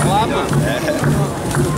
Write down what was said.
Reclama. É.